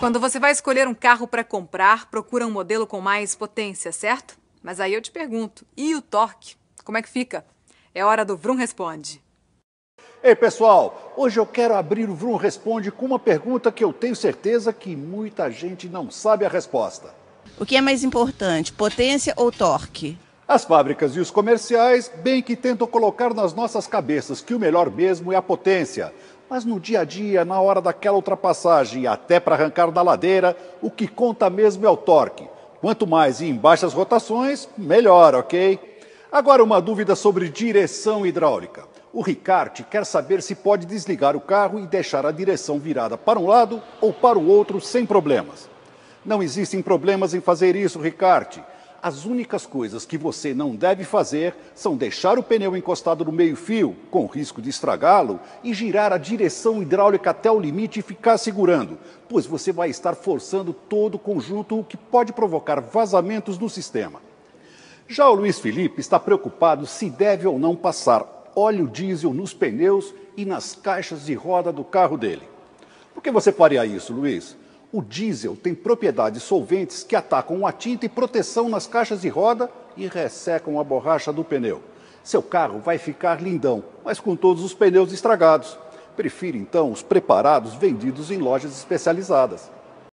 Quando você vai escolher um carro para comprar, procura um modelo com mais potência, certo? Mas aí eu te pergunto, e o torque? Como é que fica? É hora do Vrum Responde. Ei, pessoal, hoje eu quero abrir o Vrum Responde com uma pergunta que eu tenho certeza que muita gente não sabe a resposta. O que é mais importante, potência ou torque? As fábricas e os comerciais bem que tentam colocar nas nossas cabeças que o melhor mesmo é a potência. Mas no dia a dia, na hora daquela ultrapassagem e até para arrancar da ladeira, o que conta mesmo é o torque. Quanto mais e em baixas rotações, melhor, ok? Agora uma dúvida sobre direção hidráulica. O Ricarte quer saber se pode desligar o carro e deixar a direção virada para um lado ou para o outro sem problemas. Não existem problemas em fazer isso, Ricarte. As únicas coisas que você não deve fazer são deixar o pneu encostado no meio-fio, com risco de estragá-lo, e girar a direção hidráulica até o limite e ficar segurando, pois você vai estar forçando todo o conjunto, o que pode provocar vazamentos no sistema. Já o Luiz Felipe está preocupado se deve ou não passar óleo diesel nos pneus e nas caixas de roda do carro dele. Por que você faria isso, Luiz? O diesel tem propriedades solventes que atacam a tinta e proteção nas caixas de roda e ressecam a borracha do pneu. Seu carro vai ficar lindão, mas com todos os pneus estragados. Prefira então os preparados vendidos em lojas especializadas.